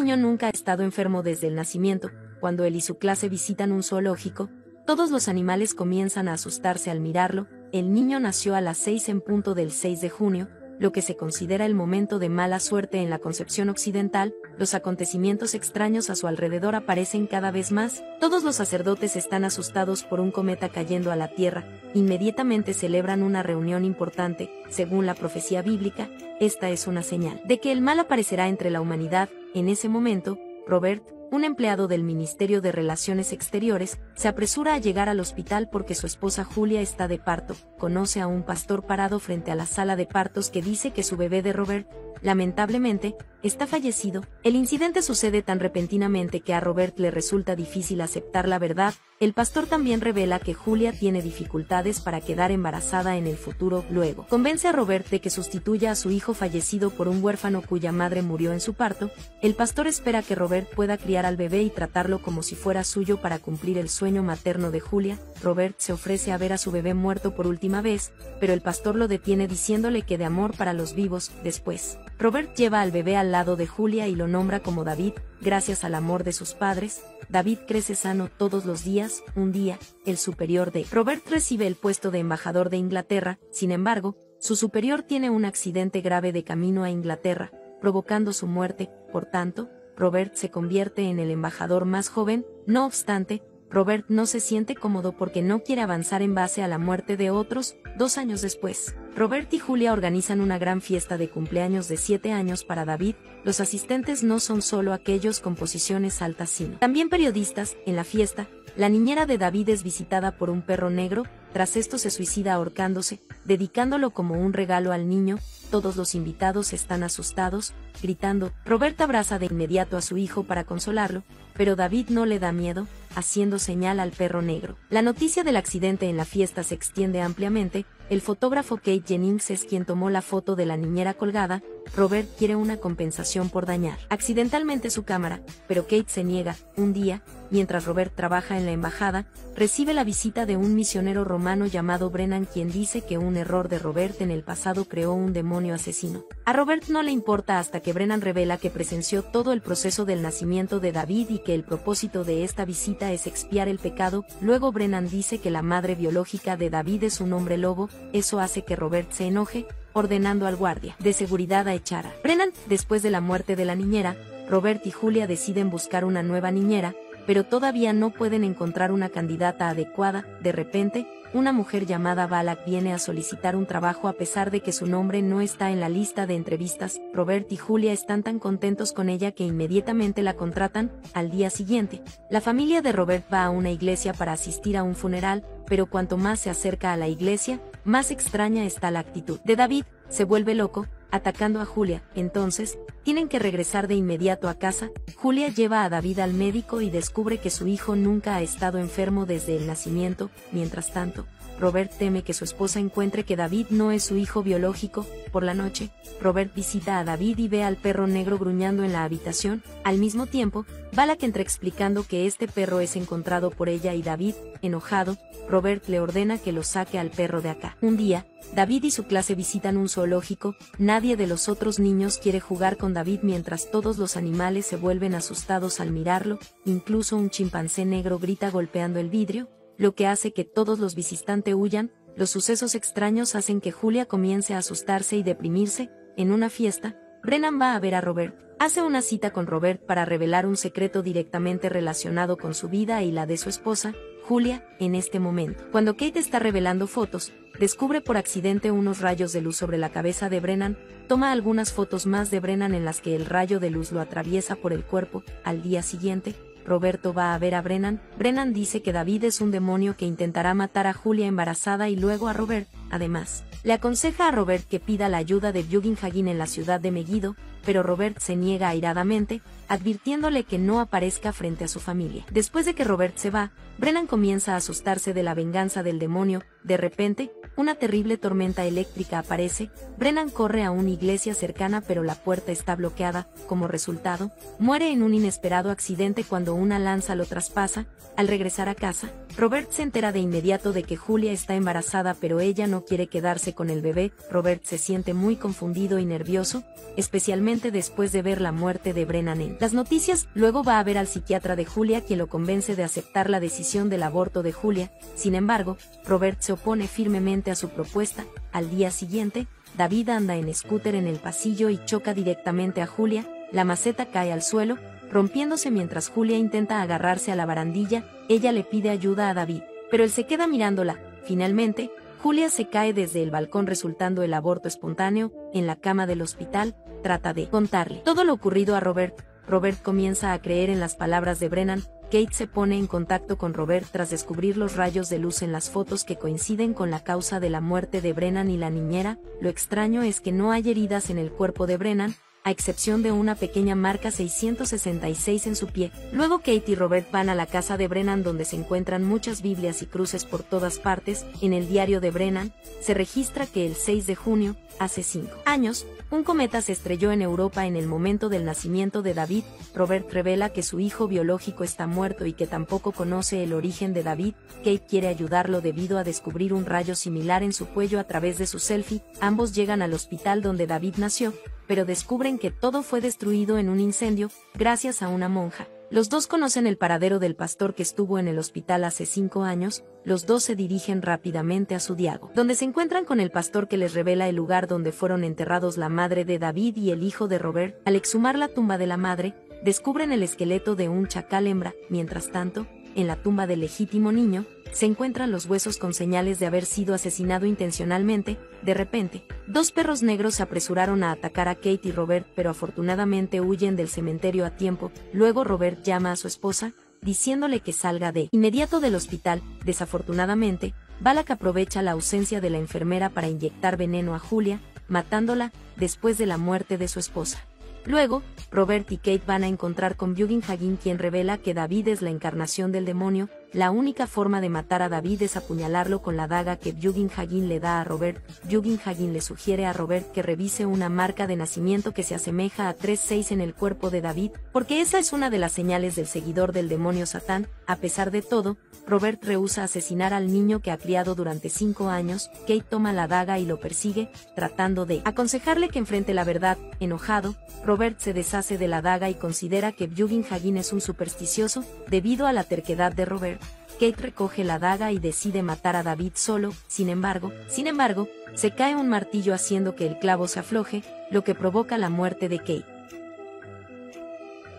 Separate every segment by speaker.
Speaker 1: niño nunca ha estado enfermo desde el nacimiento, cuando él y su clase visitan un zoológico, todos los animales comienzan a asustarse al mirarlo, el niño nació a las 6 en punto del 6 de junio, lo que se considera el momento de mala suerte en la concepción occidental, los acontecimientos extraños a su alrededor aparecen cada vez más, todos los sacerdotes están asustados por un cometa cayendo a la Tierra, inmediatamente celebran una reunión importante, según la profecía bíblica, esta es una señal de que el mal aparecerá entre la humanidad, en ese momento, Robert, un empleado del Ministerio de Relaciones Exteriores, se apresura a llegar al hospital porque su esposa Julia está de parto, conoce a un pastor parado frente a la sala de partos que dice que su bebé de Robert, lamentablemente, está fallecido. El incidente sucede tan repentinamente que a Robert le resulta difícil aceptar la verdad. El pastor también revela que Julia tiene dificultades para quedar embarazada en el futuro. Luego, convence a Robert de que sustituya a su hijo fallecido por un huérfano cuya madre murió en su parto. El pastor espera que Robert pueda criar al bebé y tratarlo como si fuera suyo para cumplir el sueño materno de Julia. Robert se ofrece a ver a su bebé muerto por última vez, pero el pastor lo detiene diciéndole que de amor para los vivos, después. Robert lleva al bebé al lado de Julia y lo nombra como David, gracias al amor de sus padres. David crece sano todos los días, un día, el superior de Robert recibe el puesto de embajador de Inglaterra, sin embargo, su superior tiene un accidente grave de camino a Inglaterra, provocando su muerte, por tanto, Robert se convierte en el embajador más joven, no obstante, Robert no se siente cómodo porque no quiere avanzar en base a la muerte de otros, dos años después. Robert y Julia organizan una gran fiesta de cumpleaños de 7 años para David, los asistentes no son solo aquellos con posiciones altas sino también periodistas, en la fiesta, la niñera de David es visitada por un perro negro, tras esto se suicida ahorcándose, dedicándolo como un regalo al niño, todos los invitados están asustados, gritando, Robert abraza de inmediato a su hijo para consolarlo, pero David no le da miedo, haciendo señal al perro negro. La noticia del accidente en la fiesta se extiende ampliamente, el fotógrafo Kate Jennings es quien tomó la foto de la niñera colgada, Robert quiere una compensación por dañar accidentalmente su cámara, pero Kate se niega, un día, mientras Robert trabaja en la embajada, recibe la visita de un misionero romano llamado Brennan quien dice que un error de Robert en el pasado creó un demonio asesino. A Robert no le importa hasta que Brennan revela que presenció todo el proceso del nacimiento de David y que el propósito de esta visita es expiar el pecado, luego Brennan dice que la madre biológica de David es un hombre lobo, eso hace que Robert se enoje, ordenando al guardia de seguridad a echar a Brennan. Después de la muerte de la niñera, Robert y Julia deciden buscar una nueva niñera, pero todavía no pueden encontrar una candidata adecuada. De repente, una mujer llamada Balak viene a solicitar un trabajo a pesar de que su nombre no está en la lista de entrevistas. Robert y Julia están tan contentos con ella que inmediatamente la contratan. Al día siguiente, la familia de Robert va a una iglesia para asistir a un funeral, pero cuanto más se acerca a la iglesia, más extraña está la actitud de David, se vuelve loco, atacando a Julia. Entonces, tienen que regresar de inmediato a casa. Julia lleva a David al médico y descubre que su hijo nunca ha estado enfermo desde el nacimiento. Mientras tanto, Robert teme que su esposa encuentre que David no es su hijo biológico. Por la noche, Robert visita a David y ve al perro negro gruñando en la habitación. Al mismo tiempo, Balak entra explicando que este perro es encontrado por ella y David, enojado, Robert le ordena que lo saque al perro de acá. Un día, David y su clase visitan un zoológico, nadie de los otros niños quiere jugar con David mientras todos los animales se vuelven asustados al mirarlo, incluso un chimpancé negro grita golpeando el vidrio, lo que hace que todos los visitantes huyan, los sucesos extraños hacen que Julia comience a asustarse y deprimirse, en una fiesta, Brennan va a ver a Robert, hace una cita con Robert para revelar un secreto directamente relacionado con su vida y la de su esposa, Julia, en este momento. Cuando Kate está revelando fotos, descubre por accidente unos rayos de luz sobre la cabeza de Brennan, toma algunas fotos más de Brennan en las que el rayo de luz lo atraviesa por el cuerpo, al día siguiente, Roberto va a ver a Brennan. Brennan dice que David es un demonio que intentará matar a Julia embarazada y luego a Robert. Además, le aconseja a Robert que pida la ayuda de Bugin Hagin en la ciudad de Megiddo, pero Robert se niega airadamente, advirtiéndole que no aparezca frente a su familia. Después de que Robert se va, Brennan comienza a asustarse de la venganza del demonio, de repente, una terrible tormenta eléctrica aparece, Brennan corre a una iglesia cercana pero la puerta está bloqueada, como resultado, muere en un inesperado accidente cuando una lanza lo traspasa, al regresar a casa, Robert se entera de inmediato de que Julia está embarazada pero ella no quiere quedarse con el bebé, Robert se siente muy confundido y nervioso, especialmente después de ver la muerte de Brennan en las noticias, luego va a ver al psiquiatra de Julia quien lo convence de aceptar la decisión del aborto de Julia, sin embargo, Robert se opone firmemente a su propuesta, al día siguiente, David anda en scooter en el pasillo y choca directamente a Julia, la maceta cae al suelo, rompiéndose mientras Julia intenta agarrarse a la barandilla, ella le pide ayuda a David, pero él se queda mirándola. Finalmente, Julia se cae desde el balcón resultando el aborto espontáneo, en la cama del hospital, trata de contarle todo lo ocurrido a Robert. Robert comienza a creer en las palabras de Brennan, Kate se pone en contacto con Robert tras descubrir los rayos de luz en las fotos que coinciden con la causa de la muerte de Brennan y la niñera, lo extraño es que no hay heridas en el cuerpo de Brennan, a excepción de una pequeña marca 666 en su pie. Luego Kate y Robert van a la casa de Brennan donde se encuentran muchas Biblias y cruces por todas partes. En el diario de Brennan, se registra que el 6 de junio, hace cinco años, un cometa se estrelló en Europa en el momento del nacimiento de David. Robert revela que su hijo biológico está muerto y que tampoco conoce el origen de David. Kate quiere ayudarlo debido a descubrir un rayo similar en su cuello a través de su selfie. Ambos llegan al hospital donde David nació, pero descubren que todo fue destruido en un incendio, gracias a una monja. Los dos conocen el paradero del pastor que estuvo en el hospital hace cinco años, los dos se dirigen rápidamente a su diago, donde se encuentran con el pastor que les revela el lugar donde fueron enterrados la madre de David y el hijo de Robert. Al exhumar la tumba de la madre, descubren el esqueleto de un chacal hembra, mientras tanto, en la tumba del legítimo niño, se encuentran los huesos con señales de haber sido asesinado intencionalmente. De repente, dos perros negros se apresuraron a atacar a Kate y Robert, pero afortunadamente huyen del cementerio a tiempo. Luego Robert llama a su esposa, diciéndole que salga de inmediato del hospital. Desafortunadamente, Balak aprovecha la ausencia de la enfermera para inyectar veneno a Julia, matándola después de la muerte de su esposa. Luego, Robert y Kate van a encontrar con Bugin Hagin quien revela que David es la encarnación del demonio, la única forma de matar a David es apuñalarlo con la daga que Bugin Hagin le da a Robert. Bugin Hagin le sugiere a Robert que revise una marca de nacimiento que se asemeja a 3-6 en el cuerpo de David, porque esa es una de las señales del seguidor del demonio Satán. A pesar de todo, Robert rehúsa asesinar al niño que ha criado durante cinco años. Kate toma la daga y lo persigue, tratando de aconsejarle que enfrente la verdad. Enojado, Robert se deshace de la daga y considera que Bugin Hagin es un supersticioso, debido a la terquedad de Robert. Kate recoge la daga y decide matar a David solo, sin embargo, sin embargo, se cae un martillo haciendo que el clavo se afloje, lo que provoca la muerte de Kate.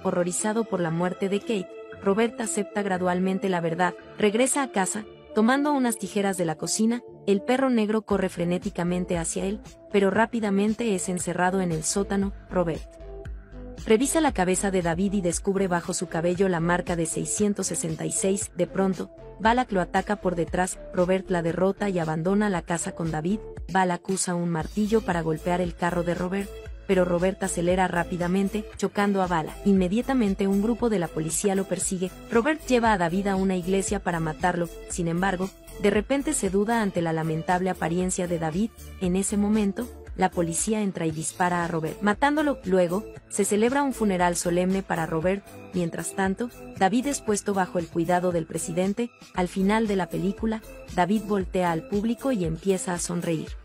Speaker 1: Horrorizado por la muerte de Kate, Robert acepta gradualmente la verdad, regresa a casa, tomando unas tijeras de la cocina, el perro negro corre frenéticamente hacia él, pero rápidamente es encerrado en el sótano, Robert. Revisa la cabeza de David y descubre bajo su cabello la marca de 666. De pronto, Balak lo ataca por detrás, Robert la derrota y abandona la casa con David. Balak usa un martillo para golpear el carro de Robert, pero Robert acelera rápidamente, chocando a Bala. Inmediatamente un grupo de la policía lo persigue. Robert lleva a David a una iglesia para matarlo, sin embargo, de repente se duda ante la lamentable apariencia de David. En ese momento, la policía entra y dispara a Robert, matándolo. Luego, se celebra un funeral solemne para Robert. Mientras tanto, David es puesto bajo el cuidado del presidente. Al final de la película, David voltea al público y empieza a sonreír.